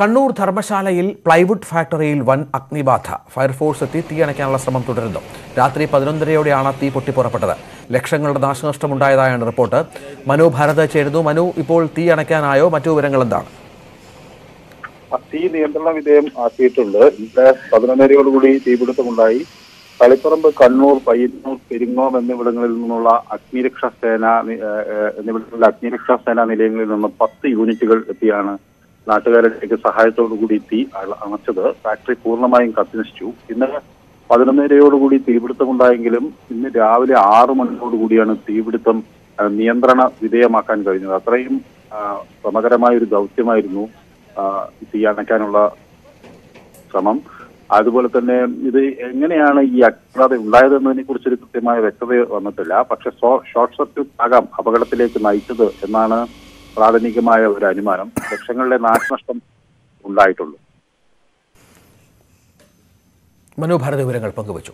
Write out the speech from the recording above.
Kannur ധർമ്മശാലയിൽ plywood ഫാക്ടറിയിൽ വൻ അഗ്നിബാധ. Fire force എത്തി തീ അണയ്ക്കാനുള്ള ശ്രമം തുടരുന്നു. രാത്രി പതിനൊന്നരയോടെയാണ് തീ പൊട്ടിപ്പുറപ്പെട്ടത്. ലക്ഷങ്ങളുടെ നാശനഷ്ടമുണ്ടായതായാണ് റിപ്പോർട്ട്. മനു ഭാരത ചേരുന്നു. മനു ഇപ്പോൾ തീ അണയ്ക്കാനായോ? മറ്റു വിവരങ്ങൾ എന്താണ് തീ നിയന്ത്രണ വിധേയം ആക്കിയിട്ടുണ്ട്. ഇവിടെ പതിനൊന്നരയോടുകൂടി തീപിടുത്തമുണ്ടായി തളിപ്പറമ്പ് കണ്ണൂർ പയ്യന്നൂർ പെരിങ്ങോം എന്നിവിടങ്ങളിൽ നിന്നുള്ള അഗ്നിരക്ഷാ സേന എന്നിവിടങ്ങളിലെ അഗ്നിരക്ഷാ സേന നിലയങ്ങളിൽ നിന്ന് പത്ത് യൂണിറ്റുകൾ എത്തിയാണ് നാട്ടുകാരിലേക്ക് സഹായത്തോടുകൂടി തീ അള- അണച്ചത് ഫാക്ടറി പൂർണമായും കത്തിനശിച്ചു. ഇന്നലെ പതിനൊന്നരയോടുകൂടി തീപിടുത്തമുണ്ടായെങ്കിലും ഇന്ന് രാവിലെ ആറ് മണിയോടുകൂടിയാണ് തീപിടുത്തം നിയന്ത്രണ വിധേയമാക്കാൻ കഴിഞ്ഞത്. അത്രയും ശ്രമകരമായ ഒരു ദൗത്യമായിരുന്നു തീ അണയ്ക്കാനുള്ള ശ്രമം. അതുപോലെ തന്നെ ഇത് എങ്ങനെയാണ് ഈ അജ്ഞാത ഉണ്ടായതെന്നതിനെ കുറിച്ചൊരു കൃത്യമായ വ്യക്തത വന്നിട്ടില്ല. പക്ഷെ ഷോർട്ട് സർക്യൂട്ട് ആകാം അപകടത്തിലേക്ക് നയിച്ചത് എന്നാണ് പ്രാഥമികമായ ഒരു അനുമാനം ലക്ഷങ്ങളുടെ നാശനഷ്ടം ഉണ്ടായിട്ടുള്ളൂ. മനോഭാരത ഭാരത് വിവരങ്ങൾ പങ്കുവച്ചു.